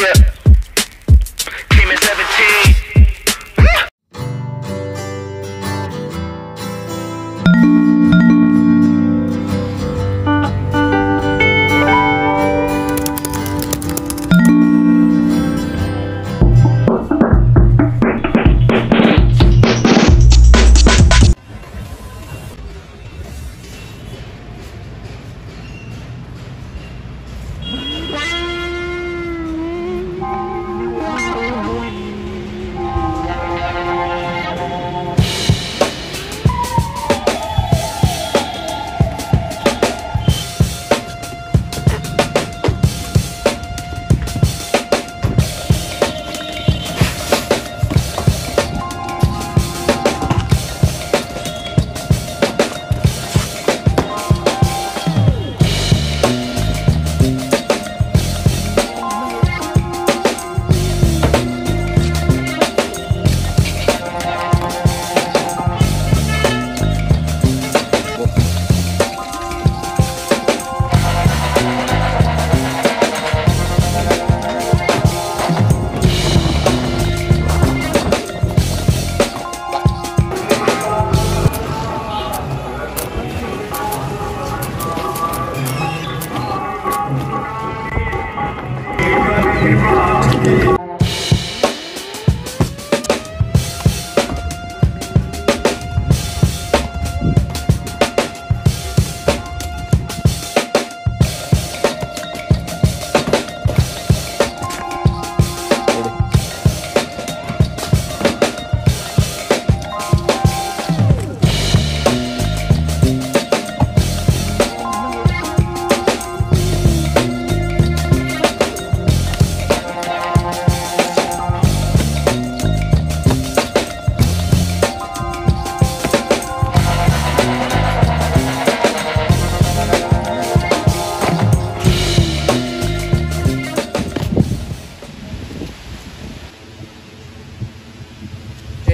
Yeah.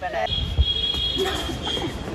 little bit.